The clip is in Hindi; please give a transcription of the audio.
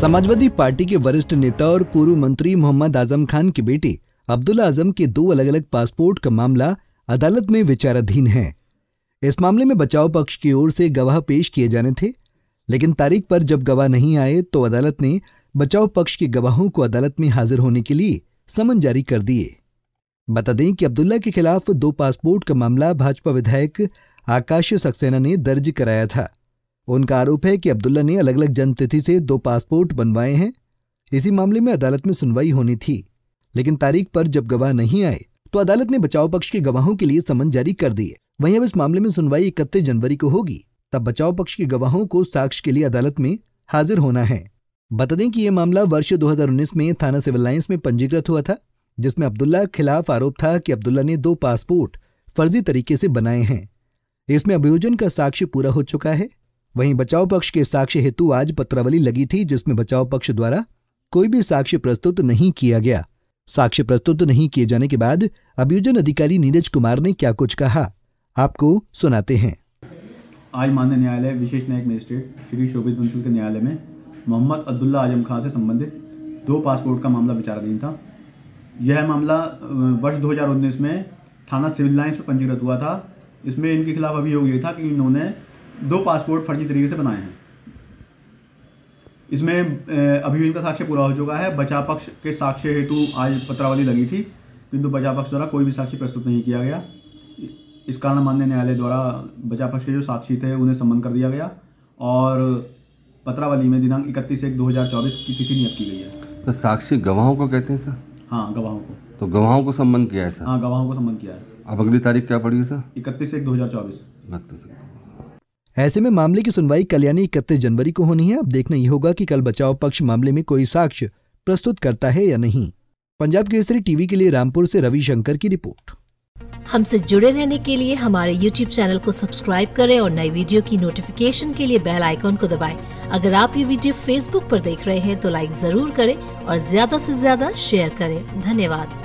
समाजवादी पार्टी के वरिष्ठ नेता और पूर्व मंत्री मोहम्मद आज़म खान के बेटे अब्दुल्ला आज़म के दो अलग अलग पासपोर्ट का मामला अदालत में विचाराधीन है। इस मामले में बचाव पक्ष की ओर से गवाह पेश किए जाने थे, लेकिन तारीख पर जब गवाह नहीं आए तो अदालत ने बचाव पक्ष के गवाहों को अदालत में हाजिर होने के लिए समन जारी कर दिए। बता दें कि अब्दुल्ला के खिलाफ दो पासपोर्ट का मामला भाजपा विधायक आकाश सक्सेना ने दर्ज कराया था। उनका आरोप है कि अब्दुल्ला ने अलग अलग जन्मतिथि से दो पासपोर्ट बनवाए हैं। इसी मामले में अदालत में सुनवाई होनी थी, लेकिन तारीख पर जब गवाह नहीं आए तो अदालत ने बचाव पक्ष के गवाहों के लिए समन जारी कर दिए। वहीं अब इस मामले में सुनवाई इकतीस जनवरी को होगी, तब बचाव पक्ष के गवाहों को साक्ष्य के लिए अदालत में हाजिर होना है। बता दें कि यह मामला वर्ष 2019 में थाना सिविल लाइन्स में पंजीकृत हुआ था, जिसमें अब्दुल्ला खिलाफ आरोप था कि अब्दुल्ला ने दो पासपोर्ट फर्जी तरीके से बनाए हैं। इसमें अभियोजन का साक्ष्य पूरा हो चुका है। वहीं बचाव पक्ष के साक्ष्य हेतु आज पत्रावली लगी थी, जिसमें बचाव पक्ष द्वारा कोई भी साक्ष्य प्रस्तुत नहीं किया गया। साक्ष्य प्रस्तुत नहीं किए जाने के बाद अभियोजन अधिकारी नीरज कुमार ने क्या कुछ कहा, आपको सुनाते हैं। आज माननीय न्यायालय, विशेष न्यायिक मजिस्ट्रेट श्री शोभित बंसल के न्यायालय में मोहम्मद अब्दुल्ला आज़म खान से संबंधित दो पासपोर्ट का मामला विचाराधीन था। यह मामला वर्ष 2019 में थाना सिविल लाइन्स में पंजीकृत हुआ था। इसमें इनके खिलाफ अभियोग ये था कि इन्होंने दो पासपोर्ट फर्जी तरीके से बनाए हैं। इसमें अभियोग का साक्ष्य पूरा हो चुका है। बचा पक्ष के साक्ष्य हेतु आज पत्रावली लगी थी किंतु बचा पक्ष द्वारा कोई भी साक्ष्य प्रस्तुत नहीं किया गया। इस कारण मान्य न्यायालय द्वारा बचा पक्ष के जो साक्षी थे उन्हें सम्मन कर दिया गया और पत्रावली में दिनांक इकतीस एक दो हज़ार चौबीस की तिथि नियत की गई है। तो साक्षी गवाहों को कहते हैं सर? हाँ गवाहों को। तो गवाहों को सम्मन किया है सर? हाँ गवाहों को सम्मन किया है। अब अगली तारीख क्या पड़ी है सर? इकतीस एक दो हज़ार चौबीस। इकतीस ऐसे में मामले की सुनवाई कल यानी इकतीस जनवरी को होनी है। अब देखना ये होगा कि कल बचाव पक्ष मामले में कोई साक्ष्य प्रस्तुत करता है या नहीं। पंजाब केसरी टीवी के लिए रामपुर से रविशंकर की रिपोर्ट। हमसे जुड़े रहने के लिए हमारे यूट्यूब चैनल को सब्सक्राइब करें और नई वीडियो की नोटिफिकेशन के लिए बेल आइकॉन को दबाएँ। अगर आप ये वीडियो फेसबुक पर देख रहे हैं तो लाइक ज़रूर करें और ज़्यादा से ज़्यादा शेयर करें। धन्यवाद।